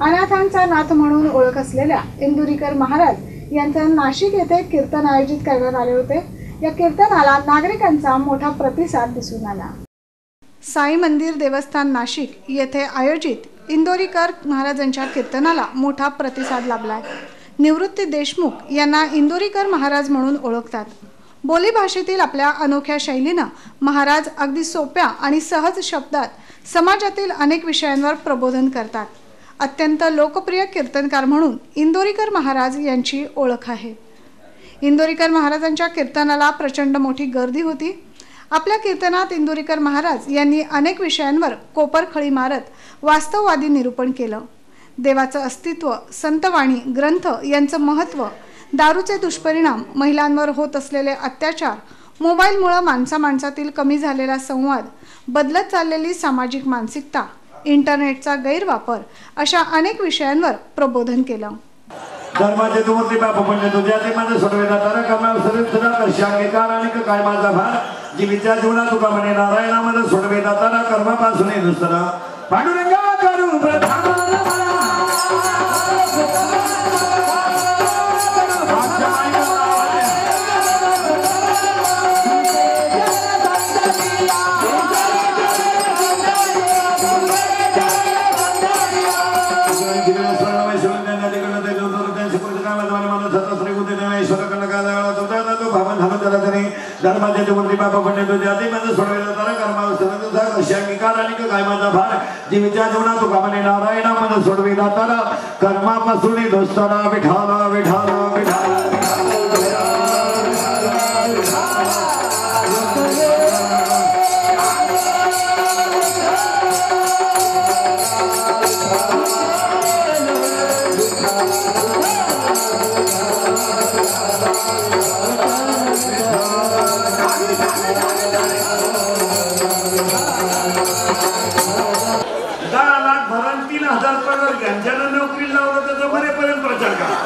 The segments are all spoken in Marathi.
अनाथांचा नाथ म्हणून ओळख असलेल्या इंदुरीकर महाराज यांचं नाशिक येथे कीर्तन आयोजित करण्यात आले होते. या कीर्तनाला नागरिकांचा मोठा प्रतिसाद दिसून आला. साई मंदिर देवस्थान नाशिक येथे आयोजित इंदोरीकर महाराजांच्या कीर्तनाला मोठा प्रतिसाद लाभलाय. निवृत्ती देशमुख यांना इंदोरीकर महाराज म्हणून ओळखतात. बोलीभाषेतील आपल्या अनोख्या शैलीनं महाराज अगदी सोप्या आणि सहज शब्दात समाजातील अनेक विषयांवर प्रबोधन करतात. अत्यंत लोकप्रिय कीर्तनकार म्हणून इंदोरीकर महाराज यांची ओळख आहे. इंदोरीकर महाराजांच्या कीर्तनाला प्रचंड मोठी गर्दी होती. आपल्या कीर्तनात इंदोरीकर महाराज यांनी अनेक विषयांवर कोपरखळी मारत वास्तववादी निरूपण केलं. देवाचं अस्तित्व संतवाणी ग्रंथ यांचं महत्त्व दारूचे दुष्परिणाम महिलांवर होत असलेले अत्याचार मोबाईलमुळं माणसा माणसातील कमी झालेला संवाद बदलत चाललेली सामाजिक मानसिकता इंटरनेटचा गैरवापर अशा अनेक विषयांवर प्रबोधन केलं. धर्माचे दुमती बाप म्हणजे तुझ्या ते माझं सोडवे तारा कमाल सरीत कशा अंगीकार आणि काय माझा भार? जीवित्या जीवना तुका म्हणे नारायणा सोडवे सोडवेदा कर्मापासून दुसरा. पांडुरंगा! धर्माचे मंत्री बाबा पंडित जाती माझं सोडवेलं तर कर्मा शंकिकार आणि काय माझा भार जीवीच्या जीवनात तुका म्हणे नारायणा माझं सोडविला तर कर्मापासून दोस्तारा विठाला विठाला पर्यंत प्रचार करा.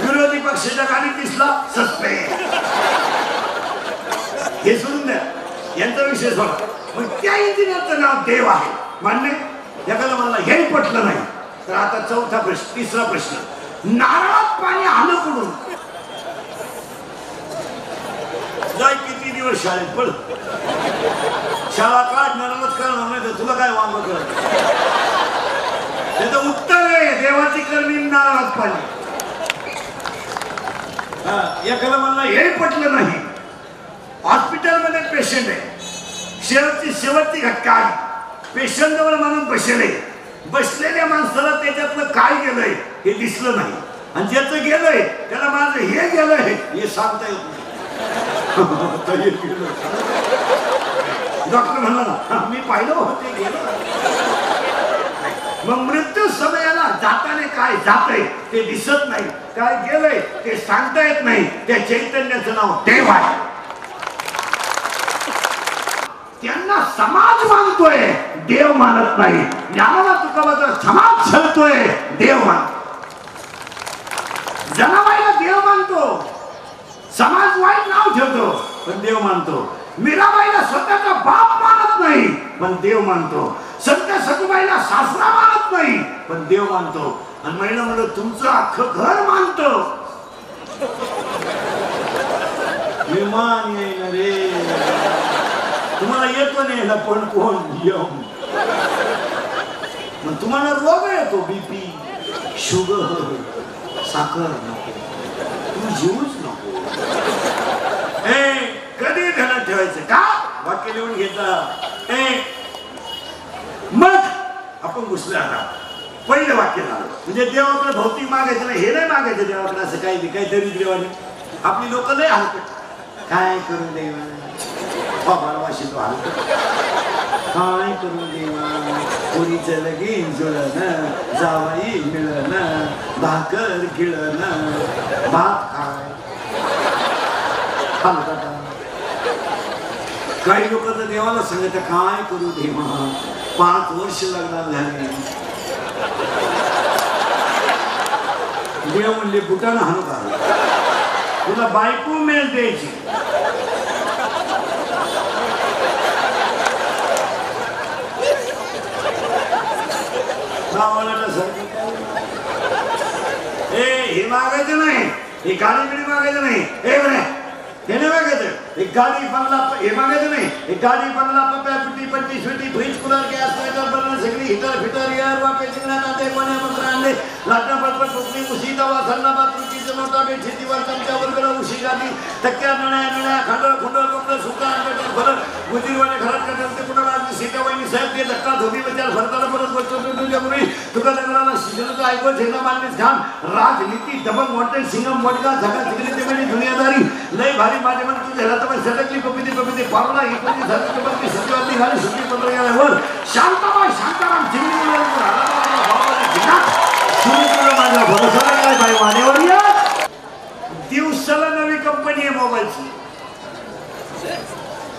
विरोधी पक्षाच्या गाडी दिसला सस्पे हे सोडून द्या. यांचा विषय सोडा. पण त्या इंजिनियरचं नाव देव आहे. मान्य? एखादा मला हे पटलं नाही. तर आता चौथा प्रश्न तिसरा प्रश्न. नारळात पाणी आलं कुठून? जाय किती दिवस शाळेत? पड शाळा काढणारच करणार नाही तर तुला काय वांग करत त्याचं उत्तर आहे देवाची कर्मी नारळात पाणी. हा, हे पटलं नाही. हॉस्पिटलमध्ये पेशंट आहे. शेवटची शेवटची घटका आली पेशंट जवळ म्हणून बसले बसलेल्या माणसाला त्याच्यातलं काय गेलंय हे दिसलं नाही. आणि ज्याचं गेलंय त्याला माझं हे गेलंय हे सांगता येत नाही. डॉक्टर म्हणला ना मी पाहिलं होते गेलं मग मृत्यू समयाला जाताने काय जातंय ते दिसत नाही काय गेलंय ते सांगता येत नाही त्या चैतन्याचं नाव देव आहे. त्यांना समाज मानतोय देव मानत नाही. ज्ञानाला तुकाबाचा समाज छळतोय देव मानतो. जनाबाईला देव मानतो समाज वाईट नाव ठेवतो पण देव मानतो. मीराबाईला स्वतःचा बाप मानत नाही पण देव मानतो. संत सतुबाईला सासरा मानत नाही पण देव मानतो. आणि महिला म्हणलं तुमचं अख्खं घर मानत. विमान येईन रे. तुम्हाला येतो नाही ना पण कोण? यम. मग तुम्हाला रोग येतो बीपी शुगर साखर नको. तू जीवच नको. ए कधी ध्यानात ठेवायचं? का? वाक्य लिहून घेता. ए मग आपण घुसल्या आता. पहिलं वाक्य झालं. म्हणजे देवाकडे भौतिक मागायचं नाही हे नाही मागायचं देवाकडे असं काही नाही काही तरी देवाने आपली लोक लय हलकट. काय करू देवा? बाबा वाशी तो हलकट. काय करू देवा? कोणीच लगीन जुळण जावाई मिळण भाकर गिळण. भात खाय हलकट. काही लोक तर देवाला सांगत काय करू देवा? पाच वर्ष लग्नाला झाले. देव म्हणले बुटानं हाणू तुला बायको मेल द्यायची. ए हे मागायचं नाही. हे गाडी मागायचं नाही. हे म्हणे हे नाही मागायचं. एक गाडी बंगला हे मागायचं नहीं. एक गाडी बंगला पप्या पिटी पट्टी sweetie fridge cooler gas lighter burner सगळी हिटर फिटर एअर वाके चिंगणा नाते कोण्या मंत्र आणले लाटणं पटपट टोपली उशी तवा थंडा बाथरूमची जनोटा बेड शेतीवर चमच्या वर्गला उशी गादी. टक्क्या नळ्या नळ्या खांडळ खुंडळ कोंडळ सुका अंगठा फरक. गुजीरवाने घरात करतात ते कुणाला आज सीता वहिनी साहेब ते धक्का धोबी विचार भरताना परत बसतो तुझ्या मुली तुका नगराला शिजनचं ऐकून झेंडा मारलीस घाम. राजनीती दबंग वॉन्टेड सिंगम मोडगा झगा तिकडे तिकडे दुनियादारी. लय भारी माझे मन तुझ्या घरात पण सटकली कपिती पपिती पावला ही कोणी पण ती सत्यवादी घाली सुटली पत्र गेल्यावर शांताबाई शांताराम चिमणी माझ्या भरोसा काय बाई मानेवर या? दिवसाला नवी कंपनी आहे मोबाईलची.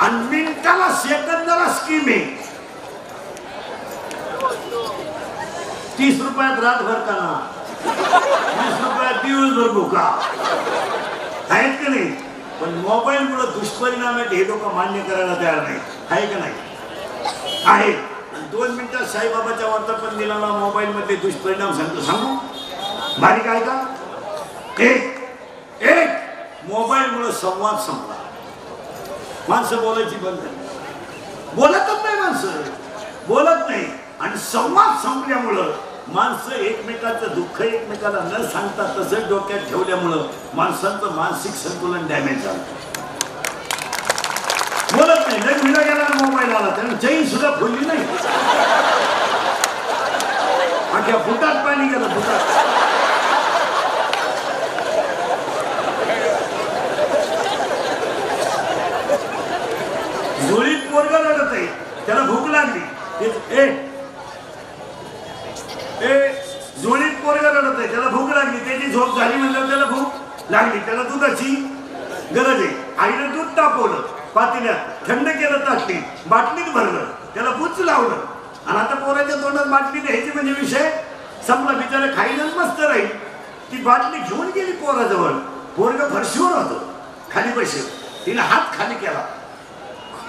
आणि मिनिटाला सेकंदाला स्कीम आहे. तीस रुपयात रात भरताना ना वीस रुपयात दिवसभर भुका. आहेत का नाही? पण मोबाईल मुळे दुष्परिणाम आहेत हे लोक मान्य करायला तयार नाही आहे का नाही? आहे. आणि दोन मिनिटात साईबाबाच्या वर्तपण दिलेला मोबाईलमध्ये दुष्परिणाम सांगतो. सांगू? भारी काय का? एक एक. मोबाईल मुळे संवाद संपला. माणसं बोलायची बंद बोलतच नाही माणसं. बोलत नाही. आणि संवाद संपल्यामुळं माणसं एकमेकाचं दुःख एकमेकाला न सांगता तसंच डोक्यात ठेवल्यामुळं माणसांचं मानसिक संतुलन डॅमेज झालं. बोलत नाही. गेला मोबाईल आला त्याने जैन सुद्धा खोलली नाही. अख्या फुटात पाणी गेलं फुटात झोळीत पोरगा रडत आहे त्याला भूक लागली. ए ते जोडीत पोरगा रडत आहे. त्याला भूक लागली. त्याची झोप झाली म्हणल्यावर त्याला भूक लागली. त्याला दुधाची गरज आहे. आईने दूध तापवलं. पातेल्यात थंड केलं ताटली बाटलीत भरलं. त्याला बुच लावलं. आणि आता पोराच्या तोंडात बाटली द्यायची म्हणजे विषय संपला. बिचारा खाईनच मस्त राहील. ती बाटली घेऊन गेली पोराजवळ. पोरग फरशीवर होतो. खाली पैसे तिने हात खाली केला.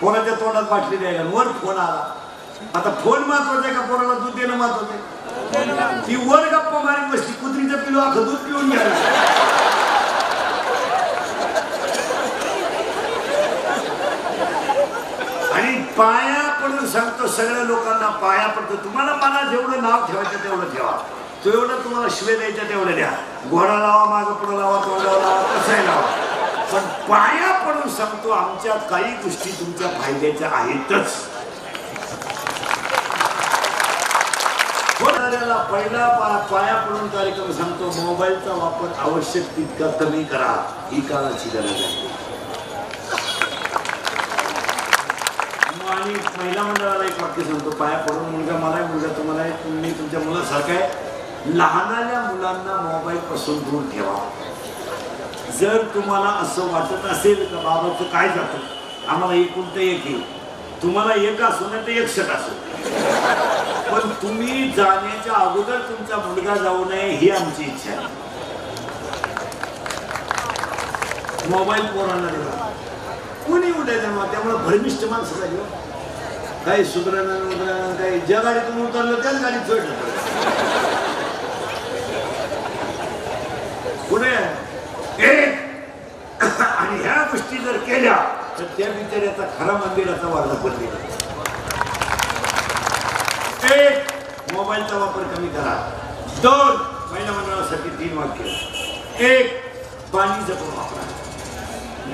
पोराच्या तोंडात बाटली द्यायला. वर फोन आला. आता फोन महत्त्वाचा आहे का? पोराला दूध देणं महत्वाचं आहे. ती वर गप्पा मारीत बसली. कुत्रीचं पिलो अख्खं दूध पिऊन घ्यायला आणि पाया पडून सांगतो सगळ्या लोकांना पाया पडतो. तुम्हाला मला जेवढं नाव ठेवायचं तेवढं ठेवा. तो एवढं तुम्हाला शिवे द्यायचं तेवढं द्या. घोडा लावा मागं पुढं लावा तोंडावर लावा कसंही लावा. पण पाया पडून सांगतो आमच्या काही गोष्टी तुमच्या फायद्याच्या आहेतच. आपल्याला पहिला पाया पडून कार्यक्रम सांगतो मोबाईलचा वापर आवश्यक तितका कमी करा ही काळाची गरज आहे. मग आणि महिला मंडळाला एक वाक्य सांगतो पाया पडून मुलगा मला मुलगा तुम्हाला तुम्ही तुमच्या मुलासारखं आहे. लहानाल्या मुलांना मोबाईल पासून दूर ठेवा. जर तुम्हाला असं वाटत असेल तर बाबाचं काय जातं आम्हाला एकूण तर एक येईल तुम्हाला एक असो नाही तर एकशट असू पण तुम्ही जाण्याच्या अगोदर तुमचा मुलगा जाऊ नये ही आमची इच्छा आहे. मोबाईल पोरांना दिला कोणी उठायचं मग त्यामुळे भरमिष्ट माणसं झाली हो. काही सुधारणा उधरण काही ज्या गाडीतून उतरलं त्याच गाडीत चढलं पुढे. एक आणि ह्या गोष्टी जर केल्या तर त्या बिचाऱ्याचा खरा मंदिराचा वारला पडलेला एक मोबाईलचा वापर कमी करा. दोन महिला मंडळासाठी तीन वाक्य. एक पाणी जपून वापरा.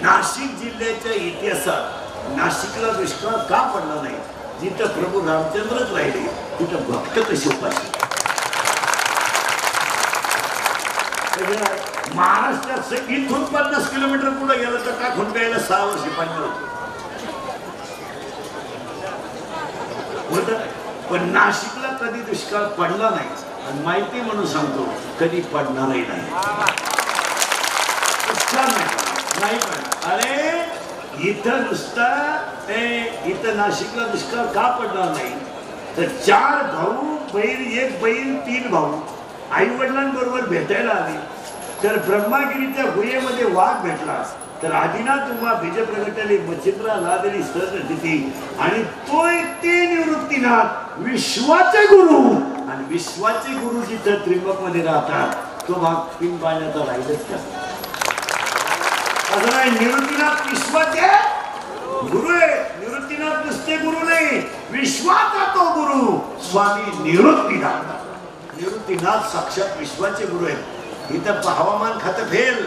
नाशिक जिल्ह्याच्या इतिहासात नाशिकला दुष्काळ का पडला नाही? जिथं प्रभू रामचंद्रच राहिले तिथं भक्त कशी उपाशी? महाराष्ट्रात इथून पन्नास किलोमीटर पुढे गेलं तर का खुंटायला सहा वर्षे पाणी होतं? होतं. पण नाशिकला कधी दुष्काळ पडला नाही. आणि माहिती म्हणून सांगतो कधी पडणारही नाही. नाही नाही अरे इथं नुसता ते इथं नाशिकला दुष्काळ का पडणार नाही? तर चार भाऊ बहीण एक बहीण तीन भाऊ आई वडिलांबरोबर भेटायला आले. तर ब्रह्मागिरीच्या गुहेमध्ये वाघ भेटला. तर आदिना तुम्हा बीज प्रगटले मच्छिंद्रा लादली सहज आणि तो ते निवृत्तीनाथ. विश्वाचे गुरु. आणि विश्वाचे गुरु जिथं त्रिंबकमध्ये राहतात तो भाग पिन पाण्याचा राहिलच का? असं नाही निवृत्तीनाथ विश्वाचे गुरु आहे. निवृत्तीनाथ नुसते गुरु नाही विश्वाचा तो गुरु स्वामी निवृत्तीनाथ. निवृत्तीनाथ साक्षात विश्वाचे गुरु आहेत. इथं हवामान खातं फेल.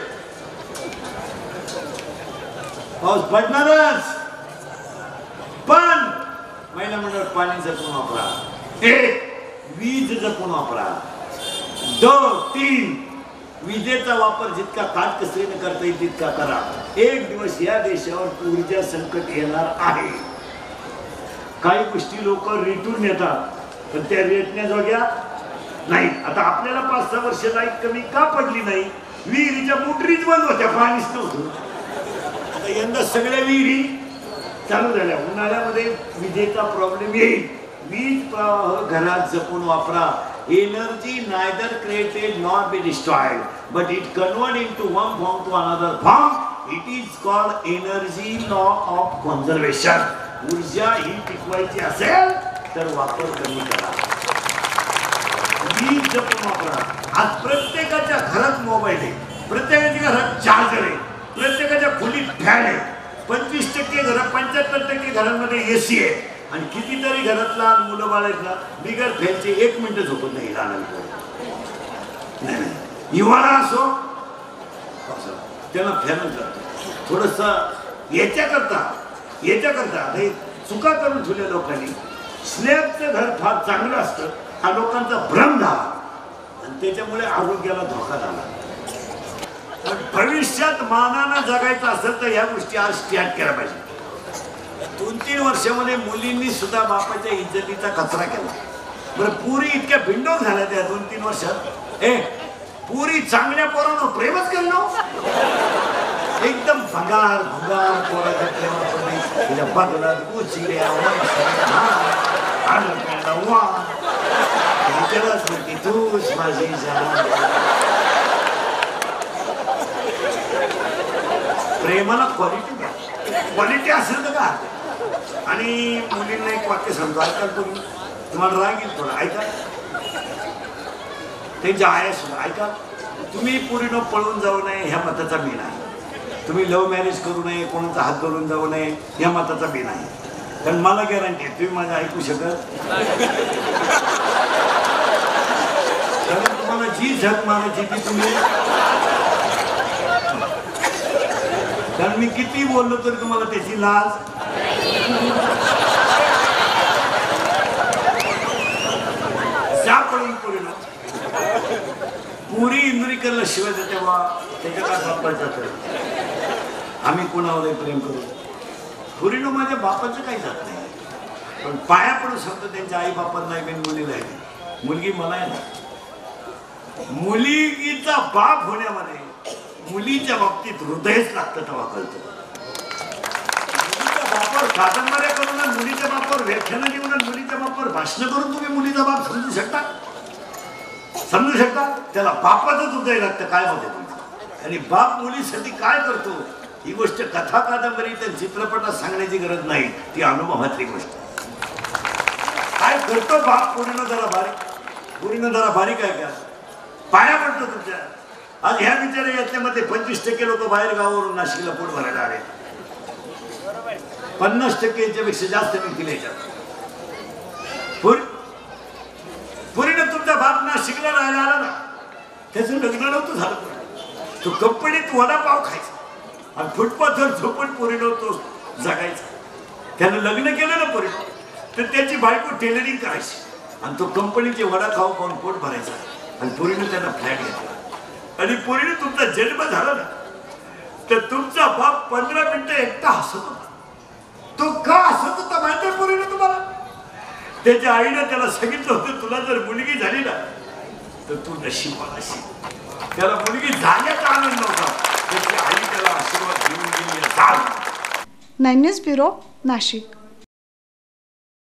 पाऊस पडणारच. महिला मंडळ पाणी जपून वापरा. एक वीज जपून वापरा. दोन तीन विजेचा वापर जितका काटकसरीने करता येईल तितका करा. एक दिवस या देशावर ऊर्जा संकट येणार आहे. काही गोष्टी लोक रेटून येतात पण त्या रेटण्याजोग्या नाही आता आपल्याला पाच सहा वर्ष लाइट कमी का पडली नाही? विहिरीच्या मोटरीच बंद होत्या पाणीच नव्हतं. आता यंदा सगळ्या विहिरी चालू झाल्या उन्हाळ्यामध्ये विजेचा प्रॉब्लेम येईल. वीज प्रवाह घरात जपून वापरा. Energy neither created not be destroyed but it convert into one form to another form it is called energy law of conservation ऊर्जा ही टिकवायची असेल तर वापर कमी करा. वीज जपून वापरा. आज प्रत्येकाच्या घरात मोबाईल आहे. प्रत्येकाच्या घरात चार्जर आहे. प्रत्येकाच्या खोलीत फॅन आहे. पंचवीस टक्के घरं पंच्याहत्तर टक्के घरांमध्ये एसी आहे. आणि कितीतरी घरातला मुलं बाळातला बिगर फॅनचे एक मिनिट झोपत नाही लहान नाही नाही. हिवाळा असो असो, त्यांना फॅन करतो थोडस याच्याकरता याच्याकरता आता हे चुका करून ठेवल्या लोकांनी. स्लॅबचं घर फार चांगलं असतं हा लोकांचा भ्रम झाला. आणि त्याच्यामुळे आरोग्याला धोका झाला. पण भविष्यात मानानं जगायचं असेल तर या गोष्टी आज त्याग केल्या पाहिजे. दोन तीन वर्षामध्ये मुलींनी सुद्धा बापाच्या इज्जतीचा कचरा केला. बरं पुरी इतक्या भिंडोक झाल्या त्या दोन तीन वर्षात. ए पुरी चांगल्या पोरानं प्रेमच केलं एकदम भंगार भंगार पोराच्या प्रेमामध्ये तिच्या बदलात उचिऱ्या वा. तूच माझी जान. प्रेमाला क्वालिटी द्या. क्वालिटी असेल तर का आणि मुलींना एक वाक्य सांगतो ऐका तुम्ही. तुम्हाला राग येईल थोडा ऐका. त्यांच्या आया सुद्धा ऐका. तुम्ही पूर्ण पळून जाऊ नये ह्या मताचा मी नाही. तुम्ही लव्ह मॅरेज करू नये कोणाचा हात धरून जाऊ नये ह्या मताचा मी नाही. कारण मला गॅरंटी आहे तुम्ही माझं ऐकू शकत? कारण तुम्हाला जी झक मारायची ती तुम्ही कारण मी किती बोललो तरी तुम्हाला त्याची लाज? पुरी इंद्रिकरला शिवाय देते त्याच्या काय बापायचं जात आम्ही कोणावर प्रेम करू? पुरीनं माझ्या बापाचं काही जात नाही. पण पाया पडू शकतो त्यांच्या आई बापांना आहे मुलीला आहे. मुलगी मला आहे ना. मुलीचा बाप होण्यामध्ये मुलीच्या बाबतीत हृदयच लागतं तेव्हा कळतं. मुलीचा बापावर कादंबऱ्या करून मुलीच्या बापावर व्याख्यानं घेऊन मुलीच्या बापावर भाषण करून तुम्ही मुलीचा बाप समजू शकता? समजू शकता? त्याला बापाचंच हृदय लागतं काय होते तुमचं आणि बाप मुलीसाठी काय करतो? ही गोष्ट कथा कादंबरी तर चित्रपटात सांगण्याची गरज नाही. ती अनुभवातली गोष्ट. काय करतो बाप? पुरीनं जरा बारीक पुरीनं जरा बारीक आहे का? पाया पडतो तुमच्या. आज ह्या विचार यातल्यामध्ये पंचवीस टक्के लोक बाहेर गावावरून नाशिकला पोट भरायला आले. पन्नास टक्के याच्यापेक्षा जास्त निघतील याच्यात पुरी पुरीनं तुमचा बाप नाशिकला राहायला आला ना त्याचं लग्न नव्हतं झालं. तो कंपनीत वडापाव खायचा आणि फुटपाथवर झोपून पुरी नव्हतो जगायचा. त्यानं लग्न केलं ना पुरी तर त्याची बायको टेलरिंग करायची. आणि तो कंपनीचे वडा खाऊ खाऊन पोट भरायचा आणि पुरीनं त्यांना फ्लॅट घेतला. आणि पुरीने तुमचा जन्म झाला ना तर तुमचा बाप पंधरा मिनिटं एकटा हसत होता. तो का हसत होता माहिती पुरीने तुम्हाला? त्याच्या आईनं त्याला सांगितलं होतं तुला जर मुलगी झाली ना तर तू नशीबवान असेल त्याला मुलगी झाल्याचा आनंद नव्हता त्याची आई त्याला आशीर्वाद घेऊन गेली. Nine news bureau Nashik.